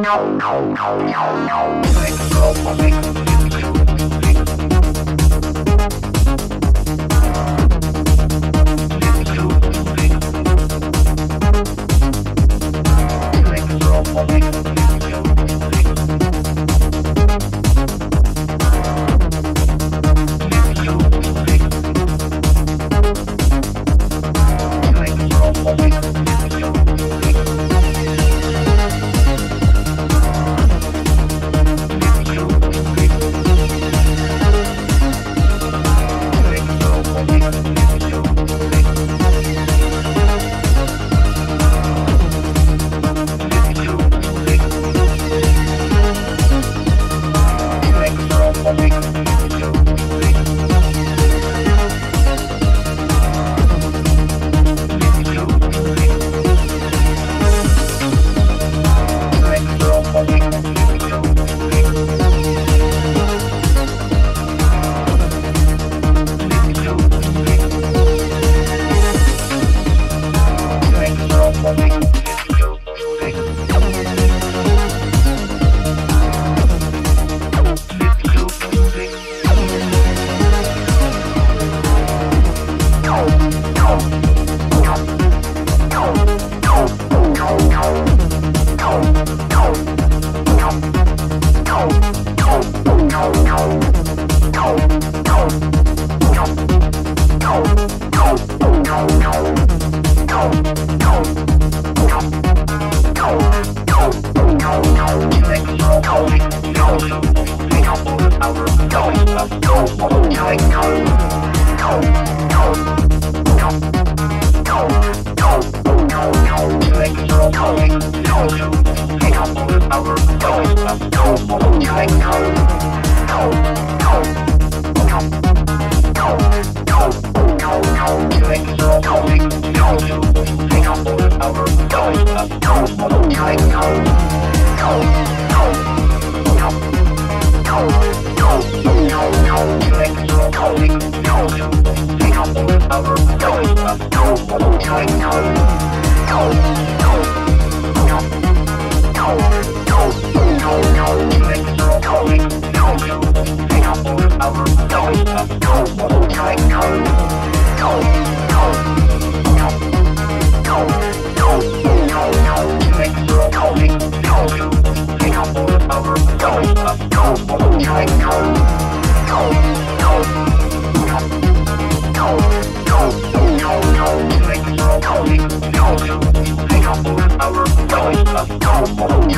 no, no, no, no, no. Hang on, over, over, go, go, go, go, go, go, go, go, Oh. No.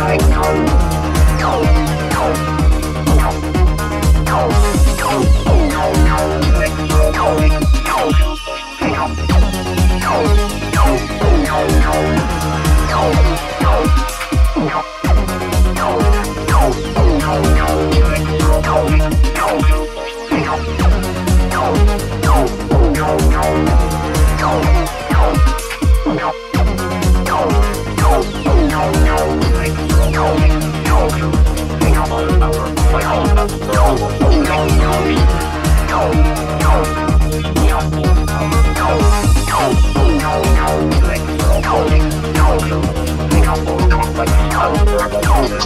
Oh,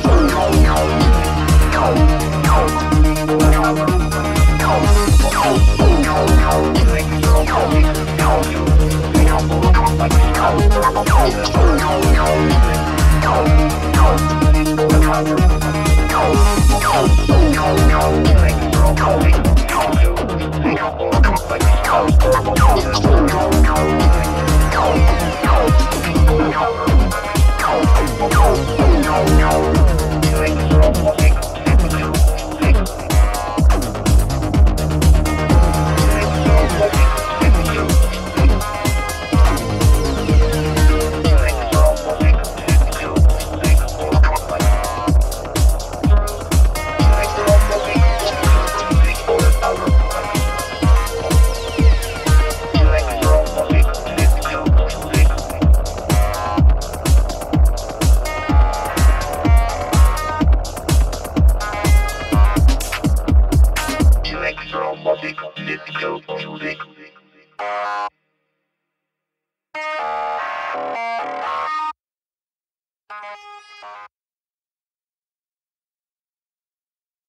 Music.